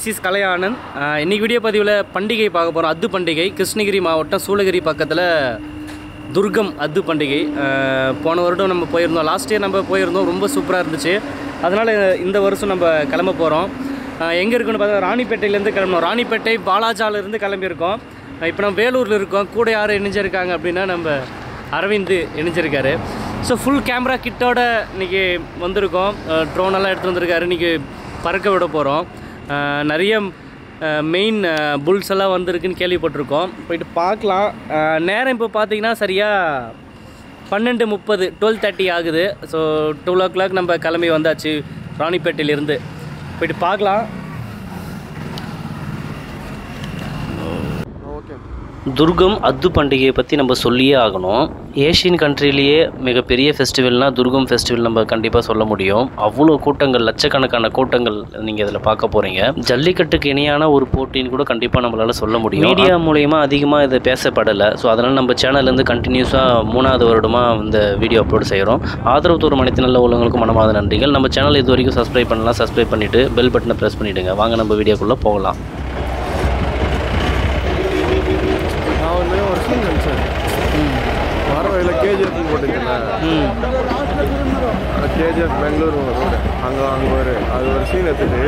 This is Kalaiyanand. இன்றைக்கி இன்னைக்கு video பதிவில் பண்டிகை பார்க்க போகிறோம் அத்து பண்டிகை. கிருஷ்ணகிரி மாவட்டம் சூளகிரி பக்கத்தில் துர்கம் அத்து பண்டிகை. போன வருடம் நம்ம போயிருந்தோம். லாஸ்ட் இயர் நம்ம போயிருந்தோம். ரொம்ப சூப்பராக இருந்துச்சு. அதனால் இந்த வருஷம் நம்ம கிளம்ப போகிறோம் எங்கே இருக்குன்னு பார்த்தா ராணிப்பேட்டையிலேருந்து கிளம்பணும் ராணிப்பேட்டை பாலாஜாலேருந்து கிளம்பியிருக்கோம். இப்போ நம்ம வேலூரில் இருக்கோம். கூட யார் இணைஞ்சிருக்காங்க அப்படின்னா நம்ம அரவிந்த் இணைஞ்சிருக்காரு. ஸோ ஃபுல் கேமரா கிட்டோட இன்றைக்கி வந்திருக்கோம். ட்ரோனெல்லாம் எடுத்துகிட்டு எடுத்து வந்திருக்காரு. இன்றைக்கி பறக்க விட போகிறோம் நிறைய மெயின் புல்ஸ் எல்லாம் வந்திருக்குன்னு கேள்விப்பட்டிருக்கோம். போயிட்டு பார்க்கலாம். நேரம் இப்போ பார்த்தீங்கன்னா சரியாக பன்னெண்டு முப்பது டுவெல் தேர்ட்டி ஆகுது. ஸோ டுவெல் ஓ கிளாக் நம்ம கிளம்பி வந்தாச்சு ராணிப்பேட்டையிலேருந்து. போயிட்டு பார்க்கலாம் ஓகே துர்கம் அத்து பண்டிகையை பற்றி நம்ம சொல்லியே ஆகணும். ஏஷியன் கண்ட்ரிலேயே மிகப்பெரிய ஃபெஸ்டிவல்னால் துர்கம் ஃபெஸ்டிவல் நம்ம கண்டிப்பாக சொல்ல முடியும். அவ்வளோ கூட்டங்கள் லட்சக்கணக்கான கூட்டங்கள் நீங்கள் இதில் பார்க்க போகிறீங்க ஜல்லிக்கட்டுக்கு இணையான ஒரு போட்டின்னு கூட கண்டிப்பாக நம்மளால் சொல்ல முடியும். மீடியா மூலயமா அதிகமாக இது பேசப்படலை. ஸோ அதனால் நம்ம சேனல்லேருந்து கண்டினியூஸாக மூணாவது வருடமாக இந்த வீடியோ அப்லோட் செய்கிறோம் ஆதரவு தோறும் அனைத்து நல்ல உள்ளவங்களுக்கும் மனமாத நன்றிகள். நம்ம சேனல் இது வரைக்கும் சப்ஸ்கிரைப் பண்ணலாம் சப்ஸ்கிரைப் பண்ணிவிட்டு பெல் பட்டனை ப்ரெஸ் பண்ணிவிடுங்க வாங்க நம்ம வீடியோக்குள்ளே போகலாம் நான் வந்து ஒரு சீன் நினச்சேன் வர வழியில் போட்டுக்கல கேஜிஎஃப் பெங்களூர் ரோடு அங்கே அங்கே ஒரு அது ஒரு சீன் எடுத்துட்டு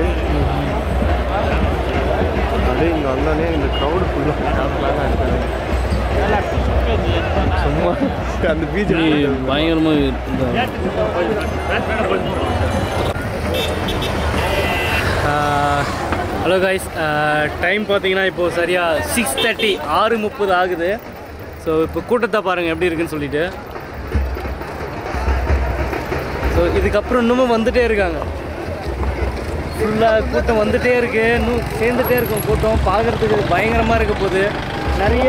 அப்படியே இங்கே வந்தானே இந்த க்ரௌடு ஃபுல்லாக கேமரா எடுத்தேன் சும்மா அந்த பீச் பயங்கரமாக ஹலோ காய்ஸ் டைம் பார்த்தீங்கன்னா இப்போது சரியாக சிக்ஸ் தேர்ட்டி ஆறு முப்பது ஆகுது. ஸோ இப்போ கூட்டத்தை பாருங்கள் எப்படி இருக்குன்னு சொல்லிட்டு. ஸோ இதுக்கப்புறம் இன்னமும் வந்துகிட்டே இருக்காங்க. ஃபுல்லாக கூட்டம் வந்துகிட்டே இருக்கு. இன்னும் சேர்ந்துட்டே இருக்கும் கூட்டம். பார்க்குறதுக்கு பயங்கரமாக இருக்க போகுது. நிறைய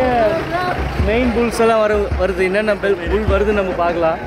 மெயின் புல்ஸ் எல்லாம் வர வருது. என்னென்ன புல் வருதுன்னு நம்ம பார்க்கலாம்.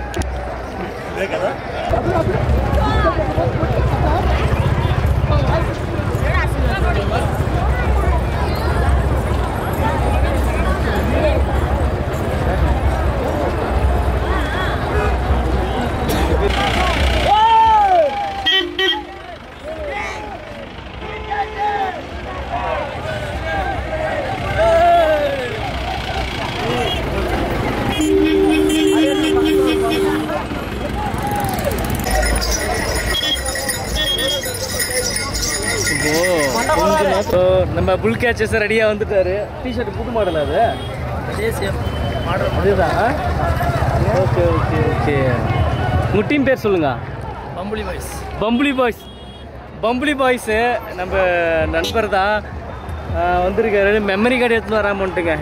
நம்ம புல் கேச்சஸ் ரெடியாக வந்துட்டாரு. டிஷர்ட் புது மாடல் அது? அதுதான். Okay okay okay. உங்கள் டீம் பேர் சொல்லுங்க. Pampuli boys. Pampuli boys. Pampuli boys நம்ம நண்பர் தான் வந்திருக்காரு. மெமரி கார்டு எடுத்துன்னு வராமன்ட்டுங்க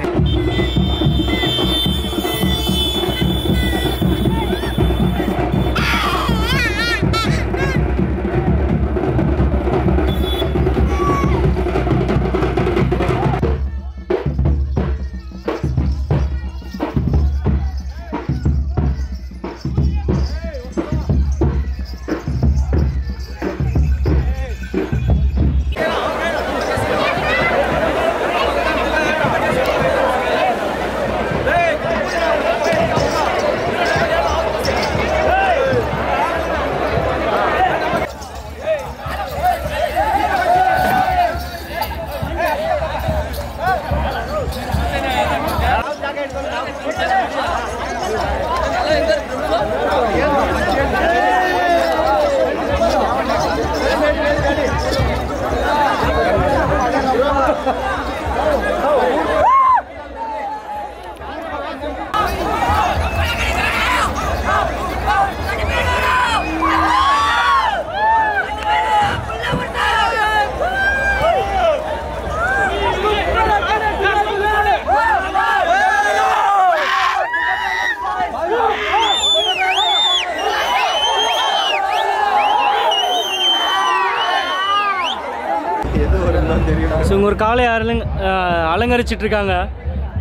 ஸோ இங்கே ஒரு காலை அலங்க ஆஹ் அலங்கரிச்சிட்டு இருக்காங்க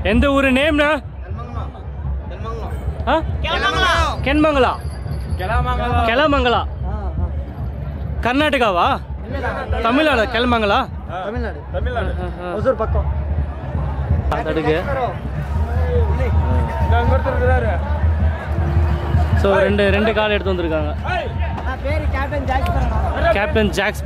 எந்த ஊர் நேம்னா? ஆ? கென்மங்களா கெலமங்களா கர்நாடகாவா? தமிழ்நாடு? கெலமங்களா தமிழ்நாடு தமிழ்நாடு பக்கம் தடுக்கு ஸோ ரெண்டு ரெண்டு கால் எடுத்து வந்திருக்காங்க கேப்டன் ஜாக்ஸ்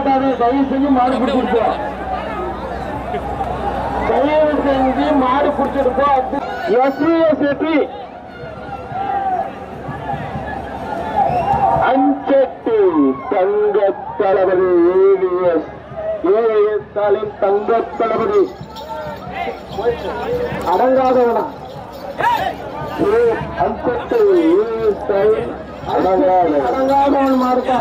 நிப்பாட்டாது தயவு செஞ்சு மாடு பிடிச்சிருப்போம் தயவு செஞ்சு மாடு பிடிச்சிருப்போம் எஸ்விஎஸ்எபி அஞ்செட்டு தங்க தளபதி ஏவிஎஸ் ஏவிஎஸ் ஸ்டாலின் தங்க தளபதி. அடங்காதவனம் அஞ்செட்டு ஏவிஎஸ் அடங்காதவன். ஆ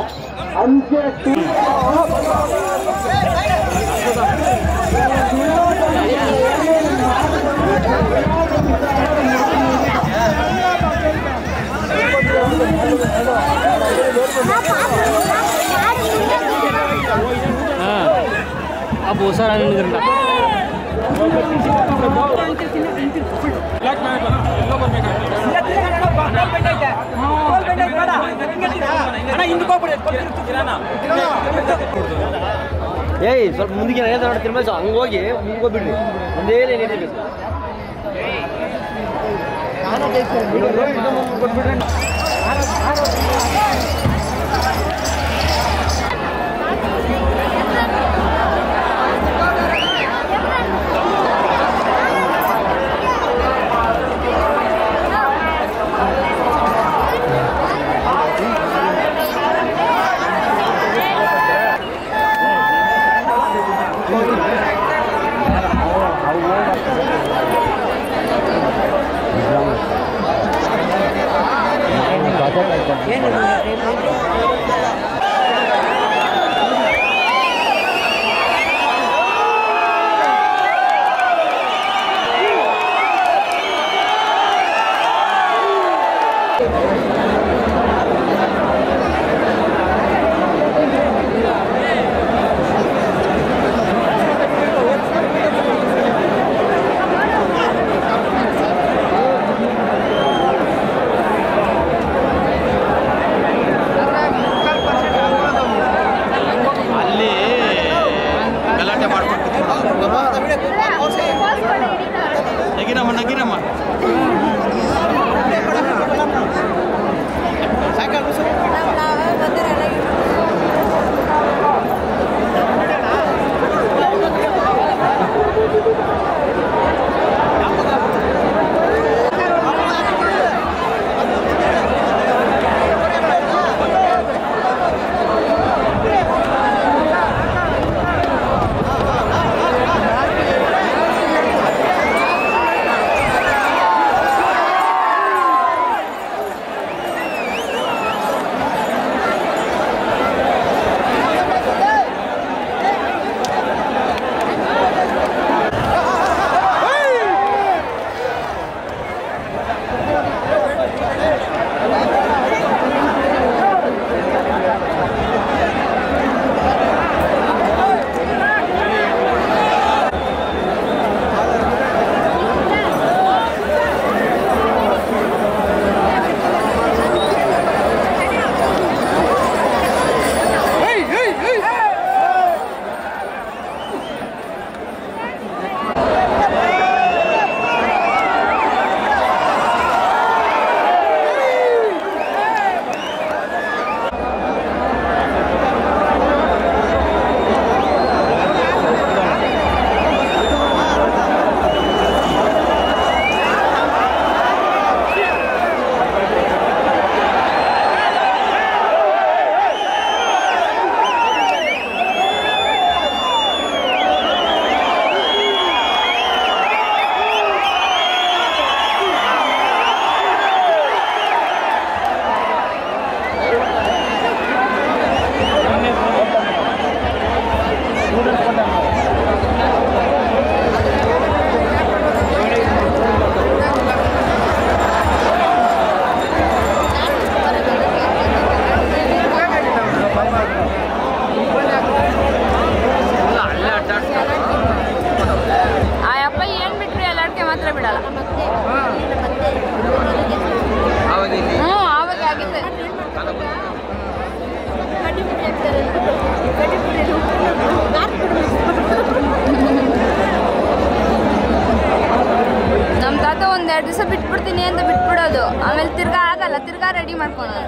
அப்போ உஷாரா நின்றுக்கிறேன்டா. ಏಯ್ ಸ್ವಲ್ಪ ಮುಂದಿಗೆ ಏನ್ ನೋಡಿ ತಿರ್ಮೇಸು ಹಂಗೋಗಿ ಮುಂದ್ಕೋಬಿಡ್ರಿ ಒಂದೇ ಏನಿರಬೇಕು ನಾನು 别的东西可 ಒಂದು ಎರಡು ದಿವಸ ಬಿಟ್ಬಿಡ್ತೀನಿ ಅಂತ ಬಿಟ್ಬಿಡೋದು ಆಮೇಲೆ ತಿರ್ಗಾ ಆಗಲ್ಲ ತಿರ್ಗಾ ರೆಡಿ ಮಾಡ್ಕೊಳೋದು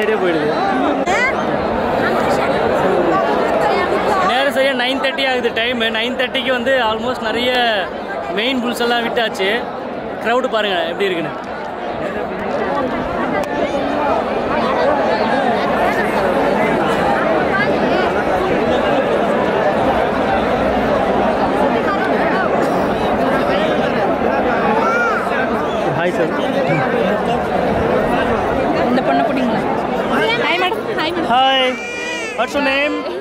சைடே போயிடுது. நேரம் சரியாக நைன் தேர்ட்டி ஆகுது டைமு நைன் தேர்ட்டிக்கு வந்து ஆல்மோஸ்ட் நிறைய மெயின் புல்ஸ் எல்லாம் விட்டாச்சு. க்ரௌடு பாருங்கள் எப்படி இருக்குன்னு. ஹாய் சார் இந்த பொண்ணை பிடிங்களா? Hi, madam. Hi, madam. Hi. What's your name?